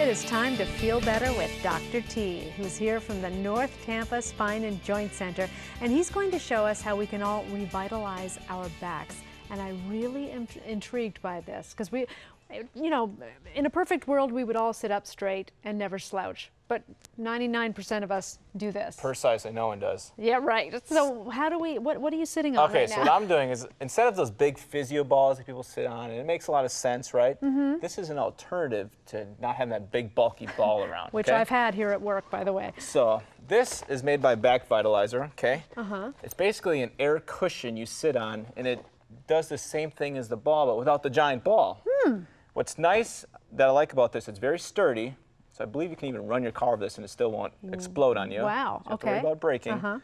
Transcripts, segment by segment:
It is time to feel better with Dr. T, who's here from the North Tampa Spine and Joint Center, and he's going to show us how we can all revitalize our backs. And I really am intrigued by this because we, you know, in a perfect world, we would all sit up straight and never slouch. But 99% of us do this. Precisely, no one does. Yeah, right. So how do we, what, what are you sitting on Okay, right so now? what I'm doing is instead of those big physio balls that people sit on, and it makes a lot of sense, right? Mm-hmm. This is an alternative to not having that big bulky ball around. Which okay? I've had here at work, by the way. So this is made by Back Vitalizer, okay? Uh-huh. It's basically an air cushion you sit on, and it does the same thing as the ball, but without the giant ball. Hmm. What's nice that I like about this, it's very sturdy. So I believe you can even run your car with this and it still won't explode on you. Wow, You don't have to worry about breaking. Uh-huh.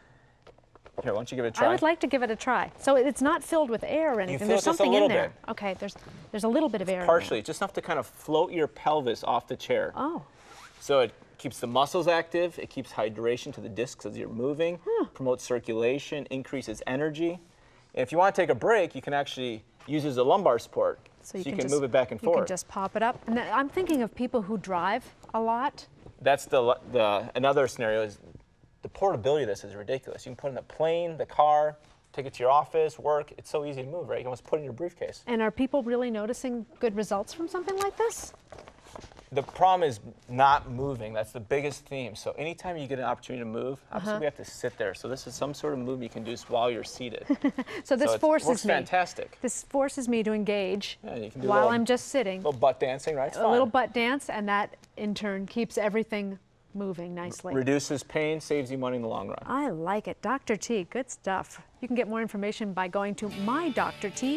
Here, why don't you give it a try? I would like to give it a try. So it's not filled with air or anything. There's something in there. bit. Okay, there's there's a little bit of air. in there. Partially, just enough to kind of float your pelvis off the chair. Oh, So it keeps the muscles active, it keeps hydration to the discs as you're moving, promotes circulation, increases energy. And if you want to take a break, you can actually use it as a lumbar support. so you, can, just, move it back and you forth. can just pop it up. And I'm thinking of people who drive a lot. That's the, the another scenario is the portability of this is ridiculous. You can put it in the plane, the car, take it to your office, work. It's so easy to move, right? You can almost put it in your briefcase. And are people really noticing good results from something like this? The problem is not moving. That's the biggest theme. So anytime you get an opportunity to move, Uh-huh. we have to sit there. So this is some sort of move you can do while you're seated. So this so forces me. fantastic. This forces me to engage Yeah, you can do a while little- I'm just sitting. A little butt dancing, right? It's a little butt dance, and that in turn keeps everything moving nicely. Reduces pain, saves you money in the long run. I like it. Dr. T, good stuff. You can get more information by going to mydrt.us.